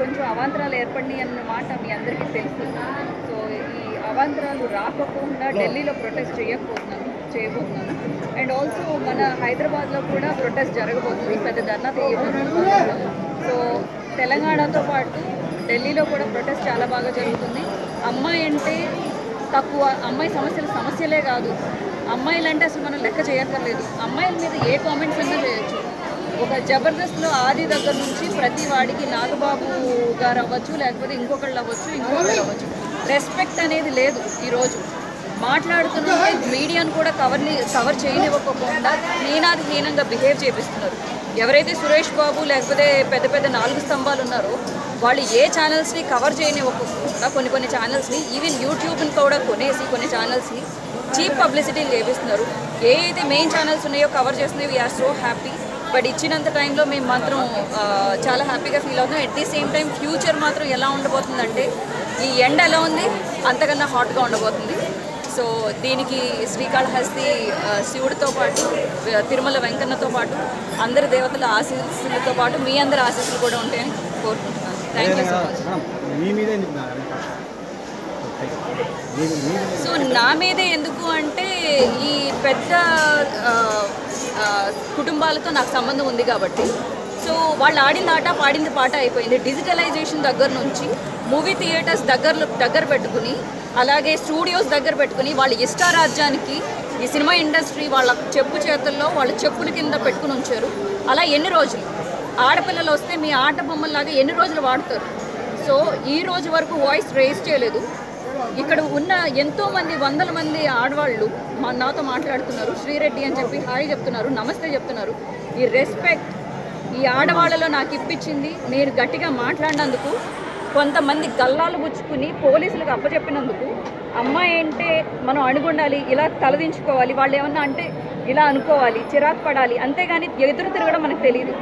కొంచెం అవాంతరాలు ఏర్పడినాయి అన్నమాట మీ అందరికీ తెలుసు. సో ఈ అవాంతరాలు రాకపోకుండా ఢిల్లీలో ప్రొటెస్ట్ చేయకపోతున్నాను చేయబోతున్నాను. అండ్ ఆల్సో మన హైదరాబాద్లో కూడా ప్రొటెస్ట్ జరగబోతుంది. పెద్ద ధర్నా తీయబోతున్నాను సో తెలంగాణతో పాటు ఢిల్లీలో కూడా ప్రొటెస్ట్ చాలా బాగా జరుగుతుంది. అమ్మాయి అంటే తక్కువ అమ్మాయి సమస్యలు సమస్యలే కాదు. అమ్మాయిలు అంటే అసలు మనం లెక్క చేయక్కర్లేదు. అమ్మాయిల మీద ఏ కామెంట్స్ అన్నా చేయొచ్చు. ఒక జబర్దస్త్లో ఆది దగ్గర నుంచి ప్రతి వాడికి నాగబాబు గారు అవ్వచ్చు లేకపోతే ఇంకొకళ్ళు అవ్వచ్చు ఇంకొకళ్ళు అవ్వచ్చు. రెస్పెక్ట్ అనేది లేదు ఈరోజు మాట్లాడుతున్న మీడియాను కూడా కవర్ని కవర్ చేయనివ్వకుండా హీనాది హీనంగా బిహేవ్ చేపిస్తున్నారు. ఎవరైతే సురేష్ బాబు లేకపోతే పెద్ద పెద్ద నాలుగు స్తంభాలు ఉన్నారో వాళ్ళు ఏ ఛానల్స్ని కవర్ చేయనివ్వకుండా కొన్ని కొన్ని ఛానల్స్ని ఈవెన్ యూట్యూబ్ని కూడా కొనేసి కొన్ని ఛానల్స్ని చీప్ పబ్లిసిటీ లేపిస్తున్నారు ఏ అయితే మెయిన్ ఛానల్స్ ఉన్నాయో కవర్ చేస్తున్నాయి వీఆర్ సో హ్యాపీ బట్ ఇచ్చినంత టైంలో మేము మాత్రం చాలా హ్యాపీగా ఫీల్ అవుతున్నాం. At the same time future మాత్రం ఎలా ఉండబోతుందంటే ఈ ఎండ ఎలా ఉంది అంతకన్నా హాట్గా ఉండబోతుంది. సో దీనికి శ్రీకాళహస్తి శివుడితో పాటు తిరుమల వెంకన్నతో పాటు అందరి దేవతల ఆశీస్సులతో పాటు మీ అందరి ఆశీస్సులు కూడా ఉంటాయని కోరుకుంటున్నాను. Thank you so much so నా మీదే ఎందుకు అంటే ఈ పెద్ద కుటుంబాలతో నాకు సంబంధం ఉంది కాబట్టి. సో వాళ్ళు ఆడిన ఆట పాడింది పాట అయిపోయింది. డిజిటలైజేషన్ దగ్గర నుంచి మూవీ థియేటర్స్ దగ్గర దగ్గర పెట్టుకుని అలాగే స్టూడియోస్ దగ్గర పెట్టుకుని వాళ్ళ ఇష్టారాజ్యానికి ఈ సినిమా ఇండస్ట్రీ వాళ్ళ చెప్పు చేతుల్లో వాళ్ళ చెప్పుల కింద పెట్టుకుని ఉంచారు. అలా ఎన్ని రోజులు? ఆడపిల్లలు వస్తే మీ ఆట బొమ్మల్లాగా ఎన్ని రోజులు వాడతారు? సో ఈ రోజు వరకు వాయిస్ రేస్ చేయలేదు. ఇక్కడ ఉన్న ఎంతోమంది వందల మంది ఆడవాళ్ళు మా నాతో మాట్లాడుతున్నారు. శ్రీరెడ్డి అని చెప్పి హాయ్ చెప్తున్నారు నమస్తే చెప్తున్నారు. ఈ రెస్పెక్ట్ ఈ ఆడవాళ్ళలో నాకు ఇప్పించింది. నేను గట్టిగా మాట్లాడినందుకు కొంతమంది గల్లాలు గుచ్చుకుని పోలీసులకు అప్పచెప్పినందుకు అమ్మాయి అంటే మనం అణుగుండాలి ఇలా తలదించుకోవాలి వాళ్ళు ఏమన్నా అంటే ఇలా అనుకోవాలి చిరాకు పడాలి అంతేగాని ఎదురు తిరగడం మనకు తెలియదు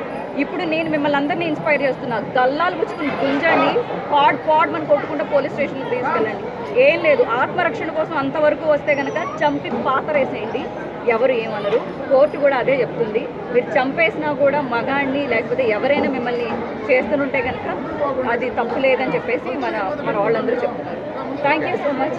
ఇప్పుడు నేను మిమ్మల్ని అందరినీ ఇన్స్పైర్ చేస్తున్నా. గల్లాలు పుచ్చుకుని గుంజండి పాడ్ పాడ్ మనం కొట్టుకుంటూ పోలీస్ స్టేషన్కి తీసుకెళ్ళండి. ఏం లేదు ఆత్మరక్షణ కోసం అంతవరకు వస్తే కనుక చంపి పాతరేసేయండి. ఎవరు ఏమనరు కోర్టు కూడా అదే చెప్తుంది. మీరు చంపేసినా కూడా మగాడిని లేకపోతే ఎవరైనా మిమ్మల్ని చేస్తుంటే కనుక అది తప్పు లేదని చెప్పేసి మన మన వాళ్ళందరూ చెప్తున్నారు. Thank you so much